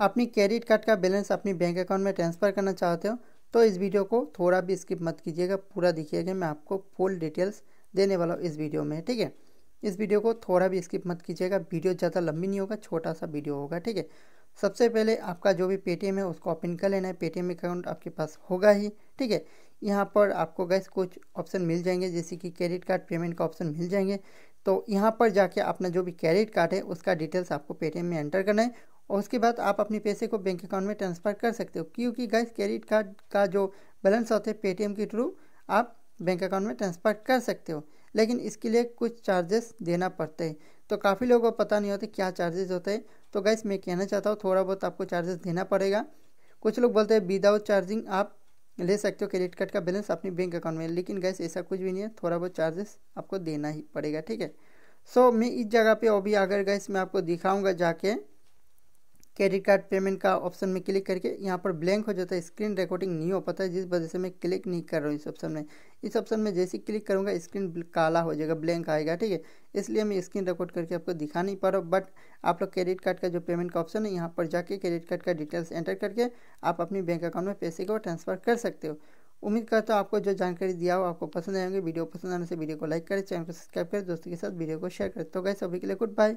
अपनी credit card का balance अपनी बैंक अकाउंट में ट्रांसफ़र करना चाहते हो तो इस वीडियो को थोड़ा भी स्किप मत कीजिएगा, पूरा देखिएगा, मैं आपको फुल डिटेल्स देने वाला हूँ इस वीडियो में, ठीक है? इस वीडियो को थोड़ा भी स्किप मत कीजिएगा वीडियो ज़्यादा लंबी नहीं होगा छोटा सा वीडियो होगा, ठीक है? सबसे पहले आपका जो भी पेटीएम है, उसको ओपन कर लेना है पेटीएम अकाउंट आपके पास होगा ही, ठीक है? यहाँ पर आपको गैस कुछ ऑप्शन मिल जाएँगे, जैसे कि क्रेडिट कार्ड पेमेंट का ऑप्शन मिल जाएँगे तो यहाँ पर जाके अपना जो भी क्रेडिट कार्ड है, उसका डिटेल्स आपको पेटीएम में एंटर करना है और उसके बाद आप अपने पैसे को बैंक अकाउंट में ट्रांसफ़र कर सकते हो। क्योंकि गैस क्रेडिट कार्ड का जो बैलेंस होता है पेटीएम के थ्रू आप बैंक अकाउंट में ट्रांसफ़र कर सकते हो। लेकिन इसके लिए कुछ चार्जेस देना पड़ते हैं। तो काफ़ी लोगों को पता नहीं होता क्या चार्जेस होते हैं। तो गैस मैं कहना चाहता हूँ, थोड़ा बहुत आपको चार्जेस देना पड़ेगा। कुछ लोग बोलते हैं विदाउट चार्जिंग आप ले सकते हो क्रेडिट कार्ड का बैलेंस अपनी बैंक अकाउंट में। लेकिन गैस ऐसा कुछ भी नहीं है, थोड़ा बहुत चार्जेस आपको देना ही पड़ेगा, ठीक है? सो मैं इस जगह पे अभी अगर गैस मैं आपको दिखाऊँगा जाके क्रेडिट कार्ड पेमेंट का ऑप्शन में क्लिक करके यहाँ पर ब्लैंक हो जाता है। स्क्रीन रिकॉर्डिंग नहीं हो पाता है, जिस वजह से मैं क्लिक नहीं कर रहा हूँ इस ऑप्शन में। इस ऑप्शन में जैसे क्लिक करूँगा, स्क्रीन काला हो जाएगा, ब्लैंक आएगा, ठीक है? इसलिए मैं स्क्रीन रिकॉर्ड करके आपको दिखा नहीं पा रहा हूँ बट आप लोग क्रेडिट कार्ड का जो पेमेंट का ऑप्शन है, यहाँ पर जाके क्रेडिट कार्ड का डिटेल्स एंटर करके आप अपनी बैंक अकाउंट में पैसे को ट्रांसफ़र कर सकते हो। उम्मीद करता हूँ आपको जो जानकारी दिया हो, आपको पसंद आएँगे वीडियो पसंद आने से वीडियो को लाइक करें चैनल को सब्सक्राइब करें, दोस्तों के साथ वीडियो को शेयर करें। तो गए सभी के लिए गुड बाय